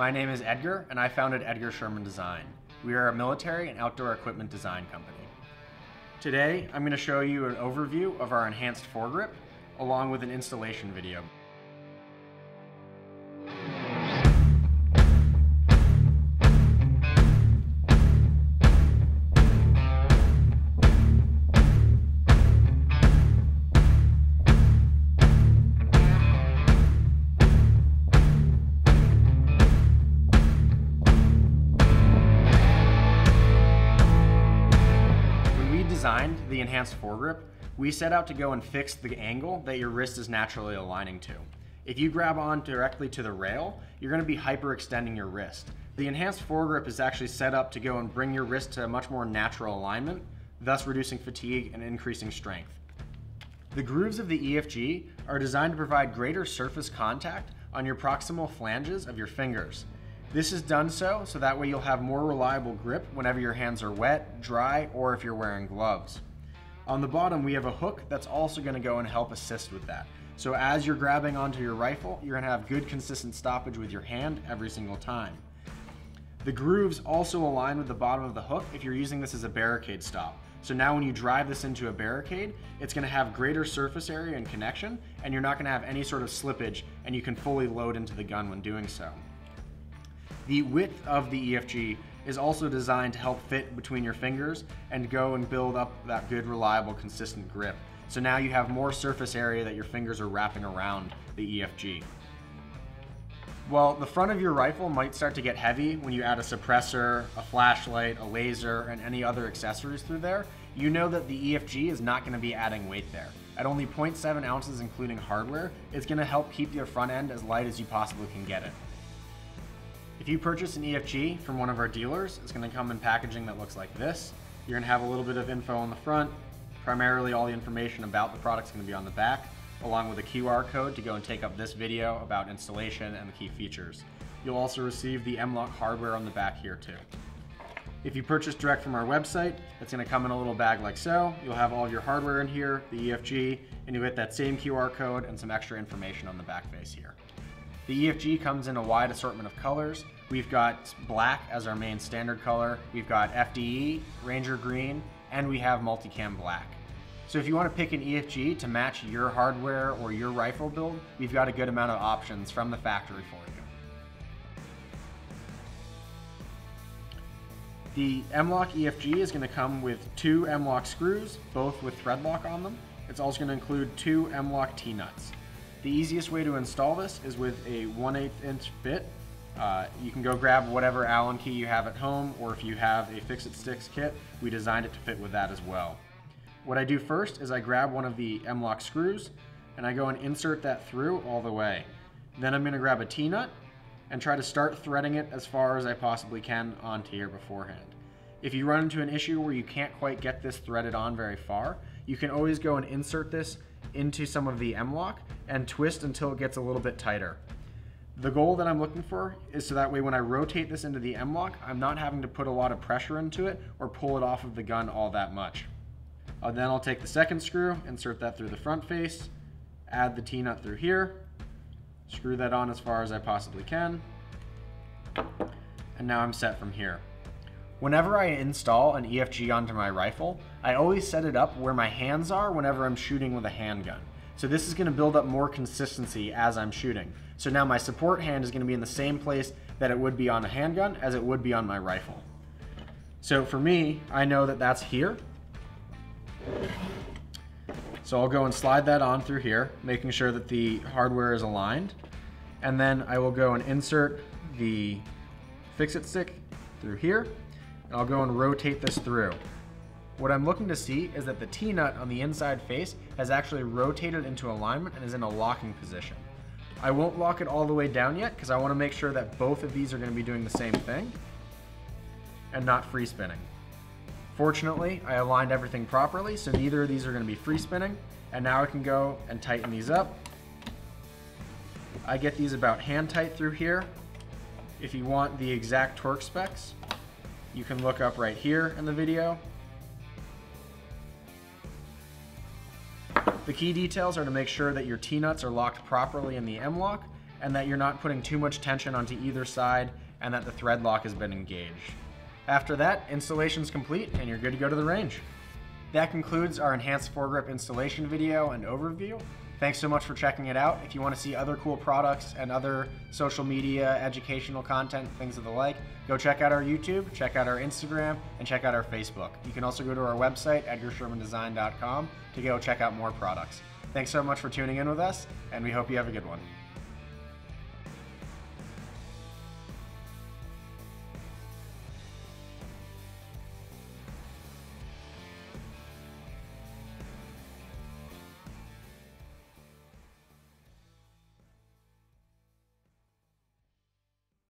My name is Edgar, and I founded Edgar Sherman Design. We are a military and outdoor equipment design company. Today, I'm going to show you an overview of our enhanced foregrip, along with an installation video. Designed the enhanced foregrip, we set out to go and fix the angle that your wrist is naturally aligning to. If you grab on directly to the rail, you're gonna be hyperextending your wrist. The enhanced foregrip is actually set up to go and bring your wrist to a much more natural alignment, thus reducing fatigue and increasing strength. The grooves of the EFG are designed to provide greater surface contact on your proximal phalanges of your fingers. This is done so so that way you'll have more reliable grip whenever your hands are wet, dry, or if you're wearing gloves. On the bottom, we have a hook that's also gonna go and help assist with that. So as you're grabbing onto your rifle, you're gonna have good consistent stoppage with your hand every single time. The grooves also align with the bottom of the hook if you're using this as a barricade stop. So now when you drive this into a barricade, it's gonna have greater surface area and connection, and you're not gonna have any sort of slippage, and you can fully load into the gun when doing so. The width of the EFG is also designed to help fit between your fingers and go and build up that good, reliable, consistent grip. So now you have more surface area that your fingers are wrapping around the EFG. Well, the front of your rifle might start to get heavy when you add a suppressor, a flashlight, a laser, and any other accessories through there. You know that the EFG is not going to be adding weight there. At only 0.7 ounces, including hardware, it's going to help keep your front end as light as you possibly can get it. If you purchase an EFG from one of our dealers, it's going to come in packaging that looks like this. You're to have a little bit of info on the front. Primarily, all the information about the product is going to be on the back, along with a QR code to go and take up this video about installation and the key features. You'll also receive the M-LOK hardware on the back here too. If you purchase direct from our website, it's going to come in a little bag like so. You'll have all your hardware in here, the EFG, and you get that same QR code and some extra information on the back face here. The EFG comes in a wide assortment of colors. We've got black as our main standard color. We've got FDE, Ranger Green, and we have Multicam Black. So if you want to pick an EFG to match your hardware or your rifle build, we've got a good amount of options from the factory for you. The M-LOK EFG is going to come with two M-LOK screws, both with thread lock on them. It's also going to include two M-LOK T-nuts. The easiest way to install this is with a 1 8 inch bit. Uh, you can go grab whatever Allen key you have at home, or if you have a Fix-It Sticks kit, we designed it to fit with that as well. What I do first is I grab one of the M-LOK screws, and I go and insert that through all the way. Then I'm going to grab a T-nut and try to start threading it as far as I possibly can onto here beforehand. If you run into an issue where you can't quite get this threaded on very far, you can always go and insert this into some of the M-LOK and twist until it gets a little bit tighter. The goal that I'm looking for is so that way when I rotate this into the M-LOK, I'm not having to put a lot of pressure into it or pull it off of the gun all that much. Uh, then I'll take the second screw, insert that through the front face, add the T-nut through here, screw that on as far as I possibly can, and now I'm set from here. Whenever I install an EFG onto my rifle, I always set it up where my hands are whenever I'm shooting with a handgun. So this is gonna build up more consistency as I'm shooting. So now my support hand is gonna be in the same place that it would be on a handgun as it would be on my rifle. So for me, I know that that's here. So I'll go and slide that on through here, making sure that the hardware is aligned. And then I will go and insert the fix-it stick through here, and I'll go and rotate this through. What I'm looking to see is that the T-nut on the inside face has actually rotated into alignment and is in a locking position. I won't lock it all the way down yet because I want to make sure that both of these are going to be doing the same thing and not free spinning. Fortunately, I aligned everything properly, so neither of these are going to be free spinning. And now I can go and tighten these up. I get these about hand tight through here. If you want the exact torque specs, you can look up right here in the video. The key details are to make sure that your T-nuts are locked properly in the M-LOK and that you're not putting too much tension onto either side and that the thread lock has been engaged. After that, installation's complete and you're good to go to the range. That concludes our enhanced foregrip installation video and overview. Thanks so much for checking it out. If you want to see other cool products and other social media, educational content, things of the like, go check out our YouTube, check out our Instagram, and check out our Facebook. You can also go to our website, edgarshermandesign.com, to go check out more products. Thanks so much for tuning in with us, and we hope you have a good one.